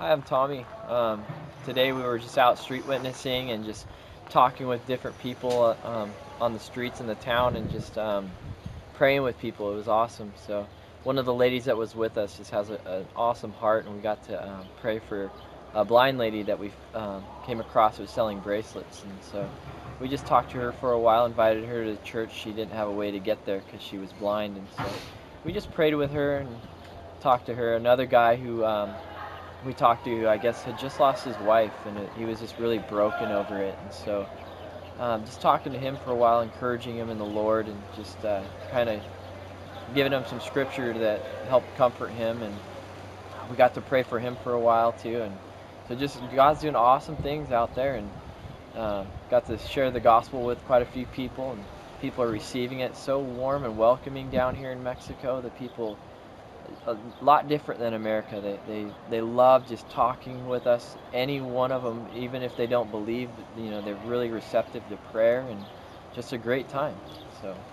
Hi, I'm Tommy. Um, today we were just out street witnessing and just talking with different people um, on the streets in the town and just um, praying with people. It was awesome. So one of the ladies that was with us just has a, an awesome heart, and we got to um, pray for a blind lady that we um, came across who was selling bracelets. And so we just talked to her for a while, invited her to church. She didn't have a way to get there because she was blind, and so we just prayed with her and talked to her. Another guy who um, we talked to, I guess, had just lost his wife, and it, he was just really broken over it. And so, um, just talking to him for a while, encouraging him in the Lord, and just uh, kind of giving him some scripture that helped comfort him. And we got to pray for him for a while too. And so, just God's doing awesome things out there, and uh, got to share the gospel with quite a few people, and people are receiving it. So warm and welcoming down here in Mexico. The people a lot different than America. They, they they love just talking with us. Any one of them, even if they don't believe, you know, they're really receptive to prayer and just a great time. So